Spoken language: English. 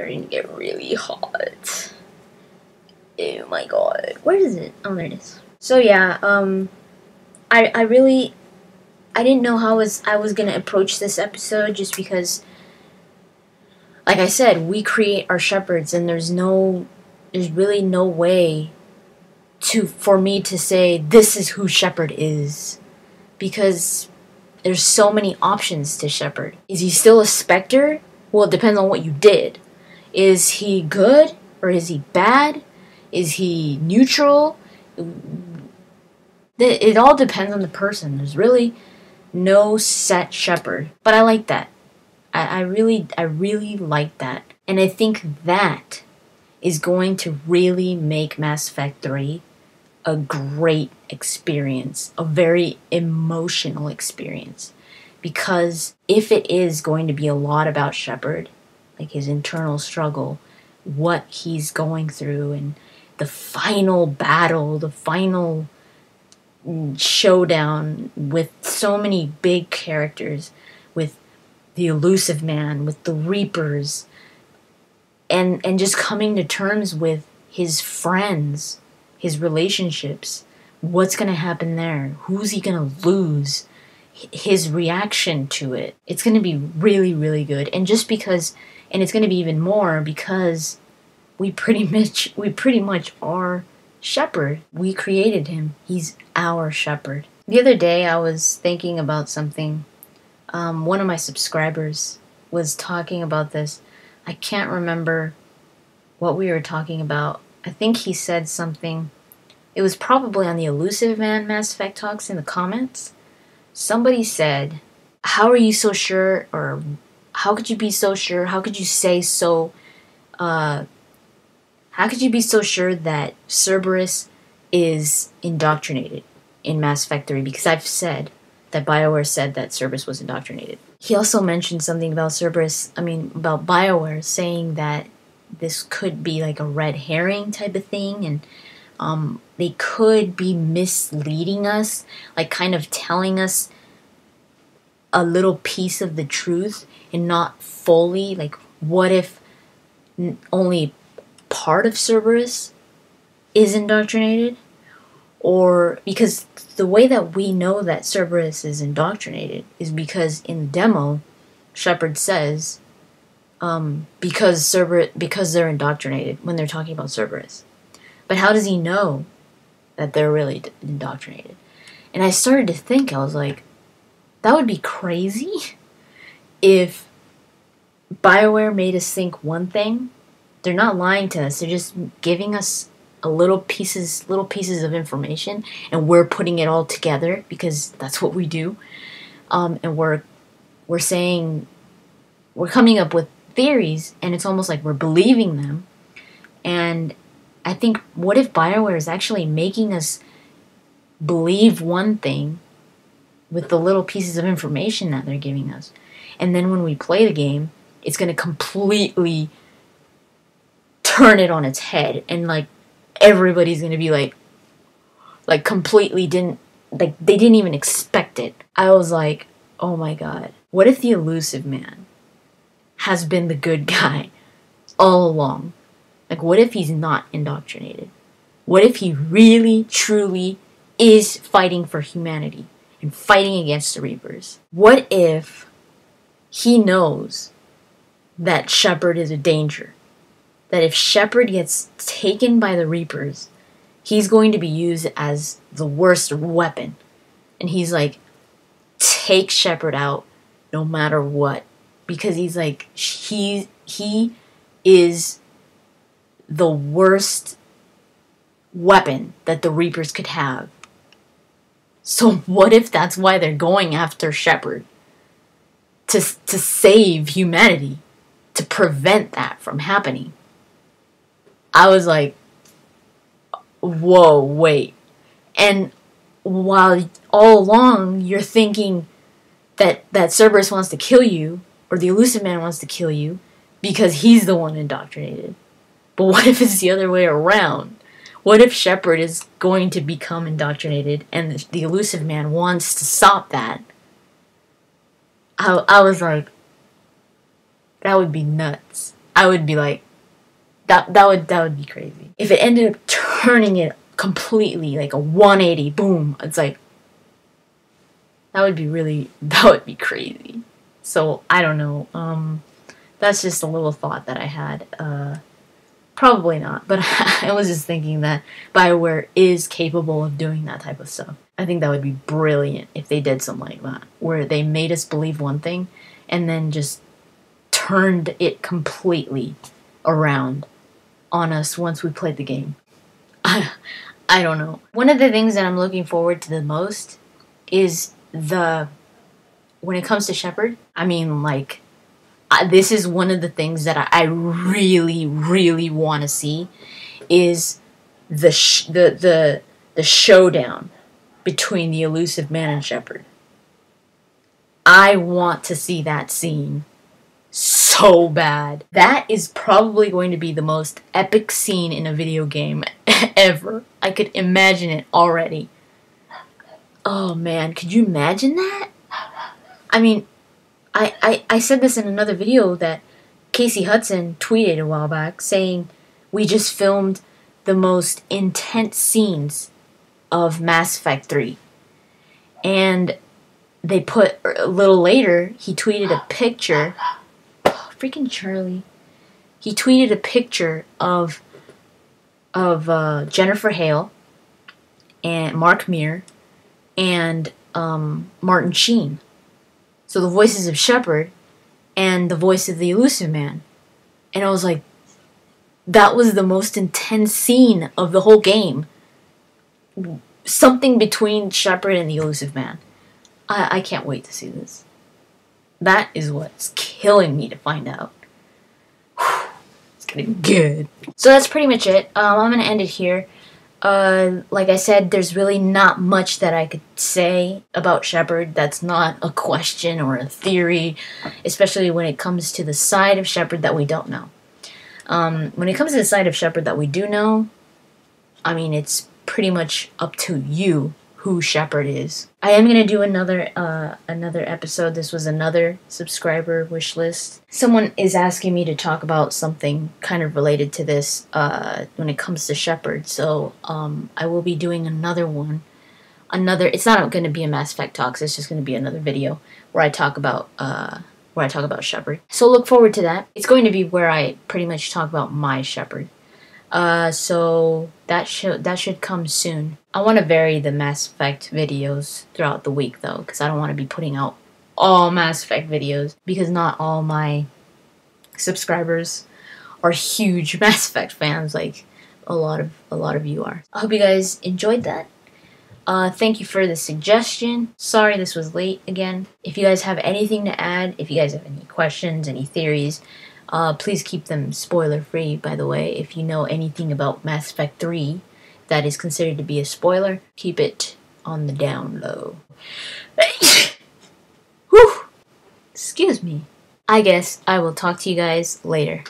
starting to get really hot. Oh my god. Where is it? Oh, there it is. So yeah, um, I I really, I didn't know how was I was gonna approach this episode just because, like I said, we create our Shepards, and there's no, there's really no way to for me to say this is who Shepard is, because there's so many options to Shepard. Is he still a Spectre? Well, it depends on what you did. Is he good or is he bad? Is he neutral? It all depends on the person. There's really no set Shepard. But I like that. I, I really, I really like that. And I think that is going to really make Mass Effect 3 a great experience, a very emotional experience. Because if it is going to be a lot about Shepard, like his internal struggle, what he's going through, and the final battle, the final showdown with so many big characters, with the Illusive Man, with the Reapers, and and just coming to terms with his friends, his relationships, what's going to happen there? Who's he going to lose? His reaction to it. It's going to be really really good. And just because and it's going to be even more because we pretty much we pretty much are Shepard. We created him. He's our Shepard. The other day I was thinking about something. Um, one of my subscribers was talking about this. I can't remember what we were talking about. I think he said something. It was probably on the Illusive Man Mass Effect Talks in the comments. Somebody said, How are you so sure? Or how could you be so sure? How could you say so? Uh, how could you be so sure that Cerberus is indoctrinated in Mass Effect 3? Because I've said that BioWare said that Cerberus was indoctrinated. He also mentioned something about Cerberus, I mean, about BioWare saying that this could be like a red herring type of thing and um, they could be misleading us, like kind of telling us a little piece of the truth and not fully. Like, what if only part of Cerberus is indoctrinated? Or because the way that we know that Cerberus is indoctrinated is because in the demo, Shepard says, um, because Cerberus, because they're indoctrinated when they're talking about Cerberus. But how does he know that they're really indoctrinated? And I started to think, I was like, that would be crazy if BioWare made us think one thing. They're not lying to us. They're just giving us a little pieces little pieces of information and we're putting it all together because that's what we do. Um, and we're we're saying we're coming up with theories and it's almost like we're believing them. And I think what if BioWare is actually making us believe one thing with the little pieces of information that they're giving us. And then when we play the game, it's going to completely turn it on its head and like everybody's going to be like like completely didn't like they didn't even expect it. I was like, "Oh my god. What if the Illusive Man has been the good guy all along? Like what if he's not indoctrinated? What if he really truly is fighting for humanity? And fighting against the Reapers. What if he knows that Shepard is a danger? That if Shepard gets taken by the Reapers, he's going to be used as the worst weapon. And he's like, take Shepard out no matter what. Because he's like, he, he is the worst weapon that the Reapers could have so what if that's why they're going after Shepard? To, to save humanity, to prevent that from happening. I was like, whoa, wait. And while all along you're thinking that, that Cerberus wants to kill you, or the Illusive Man wants to kill you, because he's the one indoctrinated. But what if it's the other way around? What if Shepard is going to become indoctrinated and the, Illusive Man wants to stop that? I, I was like, that would be nuts. I would be like, that that would that would be crazy. If it ended up turning it completely like a 180, boom, it's like that would be really that would be crazy. So I don't know. Um, that's just a little thought that I had. Uh, probably not, but I was just thinking that Bioware is capable of doing that type of stuff. I think that would be brilliant if they did something like that, where they made us believe one thing and then just turned it completely around on us once we played the game. I, don't know. One of the things that I'm looking forward to the most is the when it comes to Shepard. I mean, like I, this is one of the things that I, I really, really want to see is the the the the showdown between the Illusive Man and Shepard. I want to see that scene so bad. That is probably going to be the most epic scene in a video game ever. I could imagine it already. Oh man, could you imagine that? I mean, I, I, I said this in another video that Casey Hudson tweeted a while back saying we just filmed the most intense scenes of Mass Effect 3. And they put a little later, he tweeted a picture freaking Charlie. He tweeted a picture of of uh, Jennifer Hale and Mark Meer and um, Martin Sheen. So the voices of Shepard and the voice of the Illusive Man. And I was like, that was the most intense scene of the whole game. Something between Shepard and the Illusive Man. I, I can't wait to see this. That is what's killing me to find out. it's getting good. So that's pretty much it. Um, I'm to end it here. Uh, like I said, there's really not much that I could say about Shepard that's not a question or a theory, especially when it comes to the side of Shepard that we don't know. Um, when it comes to the side of Shepard that we do know, I mean, it's pretty much up to you who Shepard is. I am gonna do another uh, another episode. This was another subscriber wish list. Someone is asking me to talk about something kind of related to this uh, when it comes to Shepard. So um, I will be doing another one. Another. It's not going to be a Mass Effect talks. It's just going to be another video where I talk about uh, where I talk about Shepard. So look forward to that. It's going to be where I pretty much talk about my Shepard. Uh, so that should that should come soon. I want to vary the Mass Effect videos throughout the week though, because I don't want to be putting out all Mass Effect videos because not all my subscribers are huge Mass Effect fans like a lot of a lot of you are. I hope you guys enjoyed that. Uh, thank you for the suggestion. Sorry this was late again. If you guys have anything to add, if you guys have any questions, any theories, uh, please keep them spoiler free, by the way. If you know anything about Mass Effect 3 that is considered to be a spoiler, keep it on the down low. Whew! Excuse me. I guess I will talk to you guys later.